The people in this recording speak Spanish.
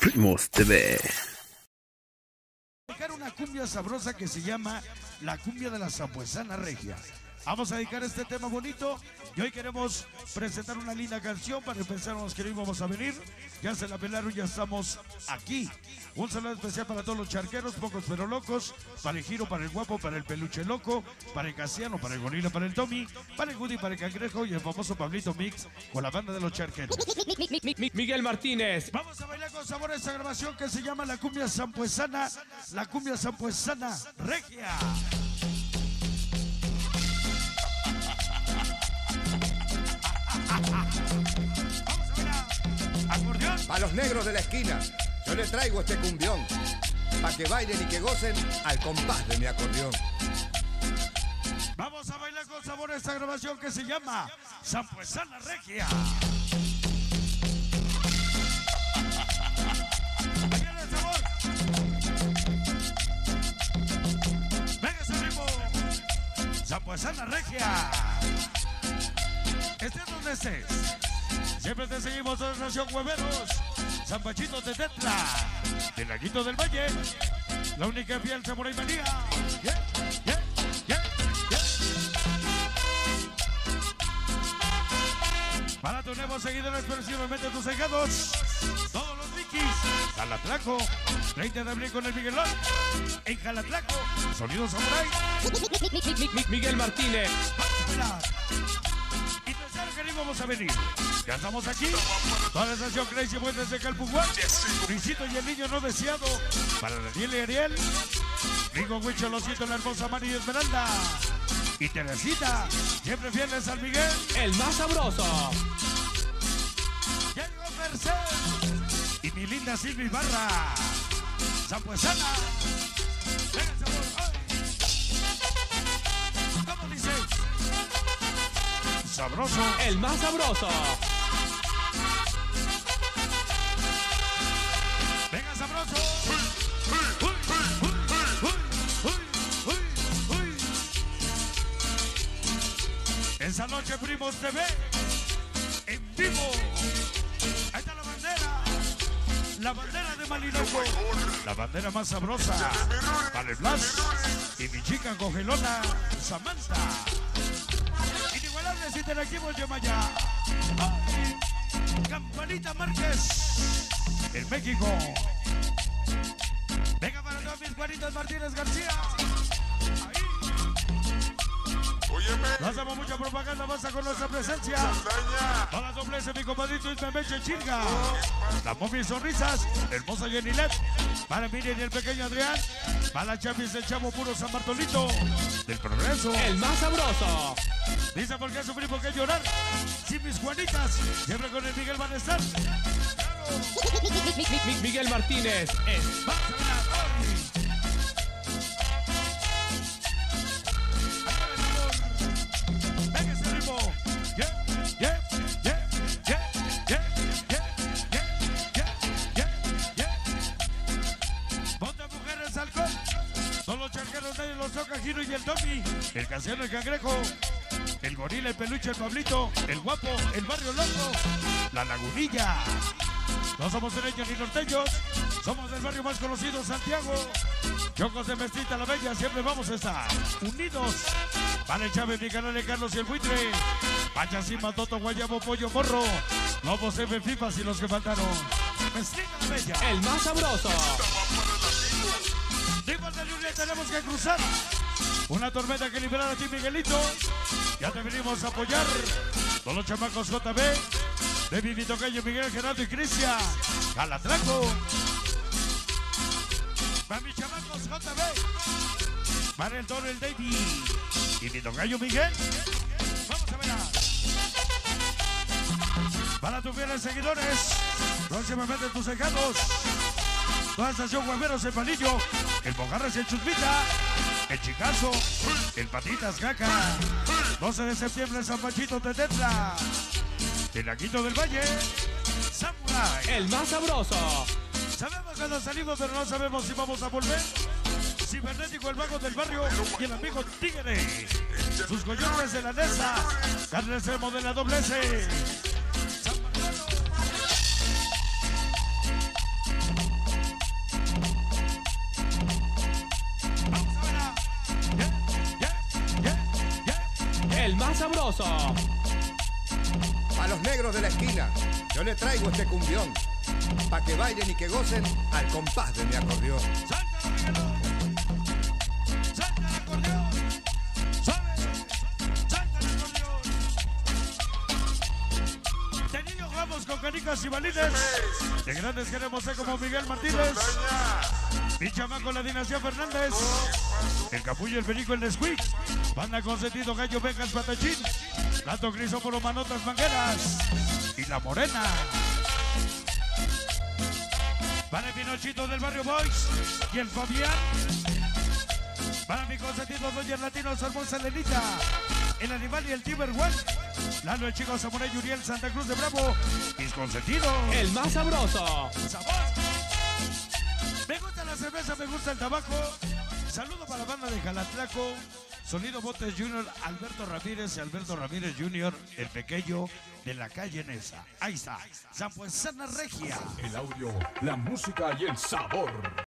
Primos TV. una cumbia sabrosa que se llama la cumbia de la Zampuesana Regia. Vamos a dedicar este tema bonito y hoy queremos presentar una linda canción para que pensáramos que no íbamos a venir. Ya se la pelaron, ya estamos aquí. Un saludo especial para todos los charqueros, pocos pero locos, para el giro, para el guapo, para el peluche loco, para el casiano, para el gorila, para el Tommy, para el Woody, para el cangrejo y el famoso Pablito Mix con la banda de los charqueros. Mi- mi- mi- Miguel Martínez. Vamos a bailar con sabor esta grabación que se llama la cumbia zampuesana, la cumbia zampuesana regia. Acordeón. A los negros de la esquina, yo les traigo este cumbión. Pa' que bailen y que gocen al compás de mi acordeón. Vamos a bailar con sabor esta grabación que se llama zampuesana regia. Bailen el sabor. Venga ese ritmo. Zampuesana regia. Estés donde estés. Siempre te seguimos en Nación Hueveros. San Pachito de Tetla. De Laguito del Valle. La única fiel Samurai Manía. Yeah, yeah, yeah. Para tus nuevos seguidores, precisamente tus cegados. Todos los Vikis. Jalatlaco. 30 de abril con el Miguelón. En Jalatlaco. Sonido Samurai. Mi- mi- mi- Miguel Martínez. Que no íbamos a venir. Ya estamos aquí. Toda la estación Crazy Boy desde Calpuguán. Luisito y el niño no deseado. Para Daniel y Ariel. Rico Huicho, lo siento, la hermosa Mari y Esmeralda. Y Teresita. Siempre fieles al Miguel. El más sabroso. Llegó Merced. Y mi linda Silvia Ibarra. Zampuesana. Sabroso. El más sabroso. Venga, sabroso. Esa noche Primos TV en vivo. Ahí está la bandera. La bandera de Malinoco. La bandera más sabrosa. Vale Blas. Y mi chica congelona, Samantha. Inigualables interactivos Yamaya. Ay, Campanita Márquez. En México. Venga para todos mis Juanitas Martínez García. Ahí. No hacemos mucha propaganda, basta con nuestra presencia. Toda la doblece, mi compadrito Ismael Chilga. La momia sonrisas, hermosa Yenilet. Para Miriam y el pequeño Adrián. Para la Chapis del Chavo Puro San Bartolito. Del Progreso. El más sabroso. Dice por qué sufrir, por qué llorar. Sin mis Juanitas, siempre con el Miguel Vanestar. Miguel Martínez es Son los charqueros de los Ocajiro y el Tommy, el casero, el cangrejo, el gorila, el peluche, el Pablito. El guapo, el barrio loco. La lagunilla. No somos derechos ni norteños, somos del barrio más conocido, Santiago. Chocos de Mestita la Bella, siempre vamos a estar unidos. Vale Chávez, mi canal de Carlos y el buitre. Pachacima, Toto, Guayabo, Pollo, Morro. Lobos, F, FIFAs y los que faltaron. Mestita la Bella. el más sabroso. Divas de Luria tenemos que cruzar. Una tormenta que liberar a ti, Miguelito. Ya te venimos a apoyar. Todos los chamacos JB. De mi tocayo Miguel Gerardo y Cristian. Calatraco. Para mis chamacos JB. Para el Toro, el David. Y mi tocayo Miguel. Vamos a ver. Para tus fieles seguidores. Próximamente tus cejados. Toda estación Guaveros, el Palillo, el Bogarres, el Chusmita, el Chicazo, el Patitas Caca, 12 de septiembre San Pachito de Tetla, el Laguito del Valle, Samurai. El más sabroso. Sabemos que nos salimos, pero no sabemos si vamos a volver. Cibernético, el vago del barrio y el amigo Tigre. Sus coyotes de la Nesa, carnes de la doble S. más sabroso. A los negros de la esquina, yo le traigo este cumbión. Pa' que bailen y que gocen al compás de mi acordeón. ¡Salta, Miguelón! ¡Salta el el con canicas y balines. De grandes queremos ser como Miguel Martínez. Mi chamaco la dinastía Fernández. El capullo, el perico, el Nesquik. Banda consentido, gallo, vegas, patachín. Gato Crisóforo, manotas, mangueras. Y la morena. Para el Pinochito del barrio Boys y el Fabián. Para mi consentido Doña Latino, su hermosa Lenita. El animal y el Tiber One. Lalo, el chico Samurai Uriel, Santa Cruz de Bravo. Mis consentidos. El más sabroso. sabor. La cerveza, me gusta el tabaco. Saludo para la banda de Jalatlaco. Sonido Botes Junior, Alberto Ramírez y Alberto Ramírez Junior, el pequeño de la calle Nesa. Ahí está, San Regia. El audio, la música y el sabor.